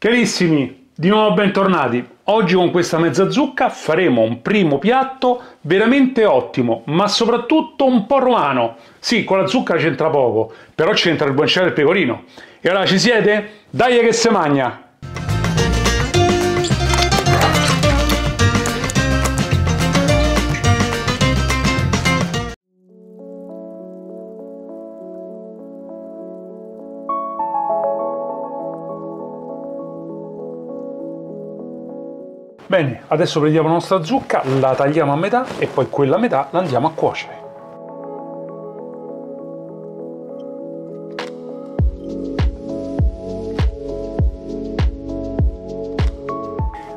Carissimi, di nuovo bentornati. Oggi con questa mezza zucca faremo un primo piatto veramente ottimo, ma soprattutto un po' romano. Sì, con la zucca c'entra poco, però c'entra il guanciale e il pecorino. E allora ci siete? Dai che se magna! Bene, adesso prendiamo la nostra zucca, la tagliamo a metà e poi quella metà la andiamo a cuocere.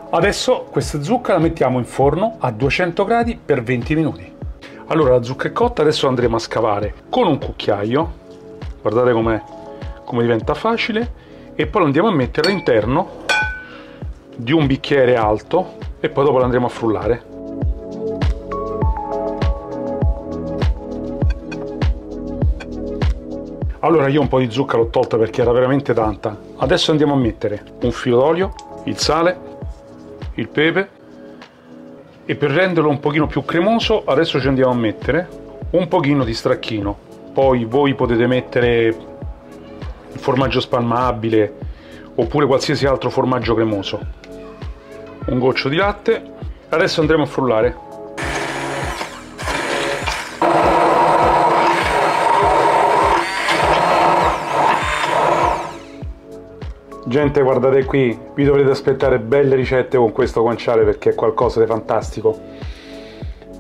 Adesso questa zucca la mettiamo in forno a 200 gradi per 20 minuti. Allora la zucca è cotta, adesso andremo a scavare con un cucchiaio, guardate come diventa facile, e poi lo andiamo a mettere all'interno di un bicchiere alto e poi dopo lo andremo a frullare. Allora io un po' di zucca l'ho tolta perché era veramente tanta. Adesso andiamo a mettere un filo d'olio, il sale, il pepe e per renderlo un pochino più cremoso adesso ci andiamo a mettere un pochino di stracchino. Poi voi potete mettere il formaggio spalmabile oppure qualsiasi altro formaggio cremoso un goccio di latte. Adesso andremo a frullare. Gente guardate qui. Vi dovrete aspettare belle ricette con questo guanciale perché è qualcosa di fantastico.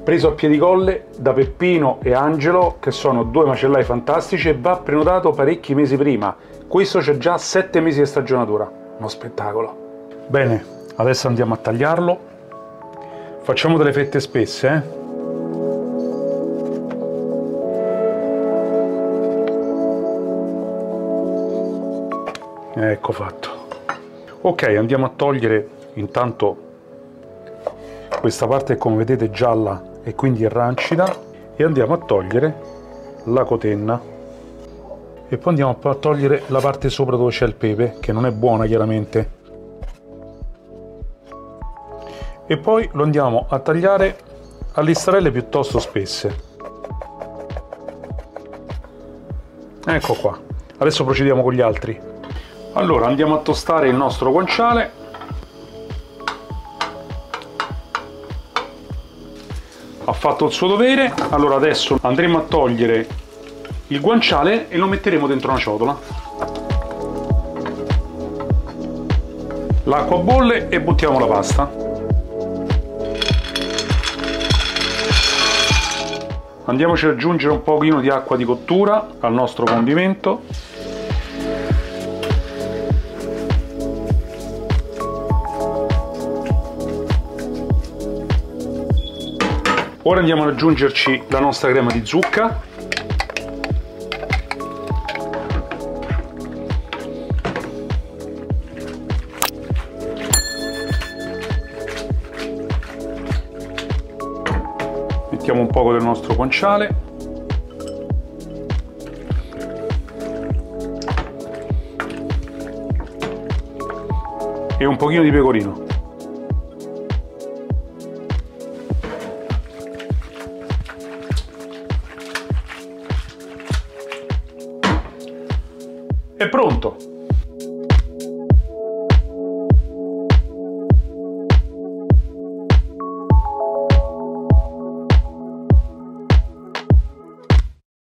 Preso a piedi colle da Peppino e Angelo che sono due macellai fantastici e va prenotato parecchi mesi prima. Questo c'è già 7 mesi di stagionatura. Uno spettacolo. Bene adesso andiamo a tagliarlo. Facciamo delle fette spesse eh? ecco fatto. Ok andiamo a togliere intanto questa parte come vedete gialla e quindi rancida e andiamo a togliere la cotenna. E poi andiamo a togliere la parte sopra dove c'è il pepe che non è buona chiaramente e poi lo andiamo a tagliare a listarelle piuttosto spesse. Ecco qua. Adesso procediamo con gli altri. Allora andiamo a tostare il nostro guanciale. Ha fatto il suo dovere. Allora adesso andremo a togliere il guanciale e lo metteremo dentro una ciotola. L'acqua bolle e buttiamo la pasta andiamoci ad aggiungere un pochino di acqua di cottura al nostro condimento. Ora andiamo ad aggiungerci la nostra crema di zucca mettiamo un poco del nostro guanciale. E un pochino di pecorino. È pronto